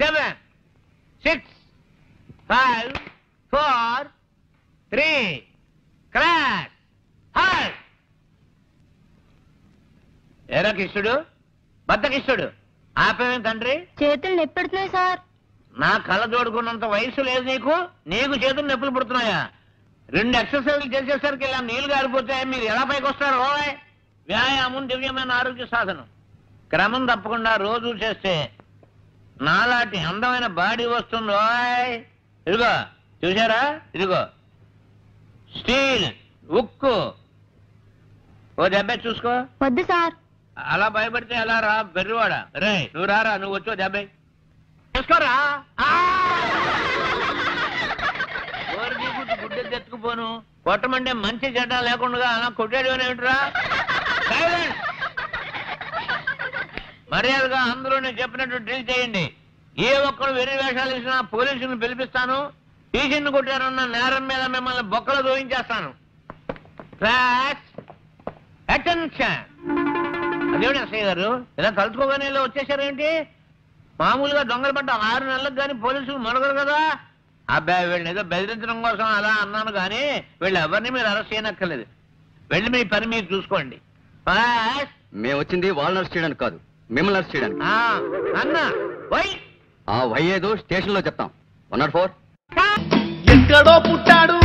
Seven six five four three crash హాల్ ఎరా కిష్టుడు బద్ద కిష్టుడు ఆపేమేం తండ్రి? చేతులు నొప్పెడుతున్నాయి సార్. నా కళ్ళ జోడుకున్నంత వయసు లేదు నీకు? నీకు చేతులు నొప్పులు పుడుతున్నాయా? రెండు ఎక్సర్సైజ్లు చేసేసరికి ఇలా నీళ్ళు గారిపోతే మీరు ఎలా పైకి వస్తారు వ్యాయామం దివ్యమైన ఆరోగ్య సాధనం. క్రమం తప్పకుండా రోజు చేస్తే నాలాంటి అందమైన బాడీ వస్తుంది ఓయ్. ఇదిగో చూసారా ఇదిగో. స్టీల్ ఉక్కు. ఓ దెబ్బ చూసుకో. వద్దు సార్. అలా భయపడితే ఎలా రా? బెర్రివాడ. రే నువ్వు రారా? నువ్వు వచ్చో డెబ్బై చేసుకోరా? తెచ్చుకుపోను కొట్టమంటే మంచి చెడ్డ లేకుండా అలా కొట్టాడు ఏమిట్రా! మర్యాదగా అందరూ నేను చెప్పినట్టు డ్రిల్ చేయండి. ఏ ఒక్కరు వెర్రి వేషాలు ఇచ్చినా పోలీసులను పిలిపిస్తాను. టీచర్ని కొట్టారన్న నేరం మీద మిమ్మల్ని బొక్కలు దోయించేస్తాను. క్లాస్ అటెన్షన్ అదేమిటి అసయ్య గారు? ఇలా తలుచుకోగానే ఇలా వచ్చేసారేంటి మామూలుగా దొంగలు పడ్డ ఆరు నెలలకు కానీ పోలీసులు మొరగరు కదా? అబ్బాయి వీళ్ళని ఏదో బెదిరించడం కోసం అలా అన్నాను కానీ వీళ్ళు ఎవరిని మీరు అరెస్ట్ చేయనక్కర్లేదు. వెళ్ళి మీ పని మీరు చూసుకోండి. మేము వచ్చింది వాళ్ళని అరెస్ట్ చేయడానికి కాదు మిమ్మల్ని అరెస్ట్ చేయడానికి. ఆ, అన్న వై! ఆ వై ఏదో స్టేషన్లో చెప్తాం. One not four. ఎక్కడో పుట్టాడు.